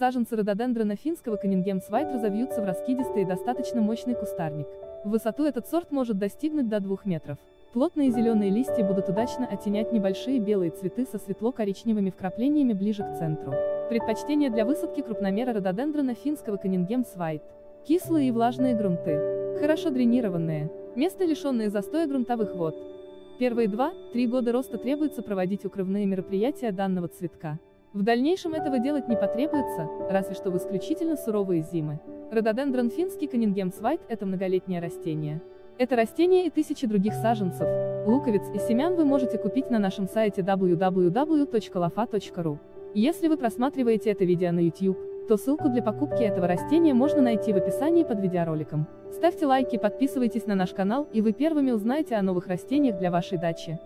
Саженцы рододендрона финского Каннингемсвайт разовьются в раскидистый и достаточно мощный кустарник. В высоту этот сорт может достигнуть до 2 метров. Плотные зеленые листья будут удачно оттенять небольшие белые цветы со светло-коричневыми вкраплениями ближе к центру. Предпочтение для высадки крупномера рододендрона финского Каннингемсвайт. Кислые и влажные грунты. Хорошо дренированные. Место лишенное застоя грунтовых вод. Первые 2-3 года роста требуется проводить укрывные мероприятия данного цветка. В дальнейшем этого делать не потребуется, разве что в исключительно суровые зимы. Рододендрон финский Каннингемсвайт – это многолетнее растение. Это растение и тысячи других саженцев, луковиц и семян вы можете купить на нашем сайте www.lafa.ru. Если вы просматриваете это видео на YouTube, то ссылку для покупки этого растения можно найти в описании под видеороликом. Ставьте лайки, подписывайтесь на наш канал, и вы первыми узнаете о новых растениях для вашей дачи.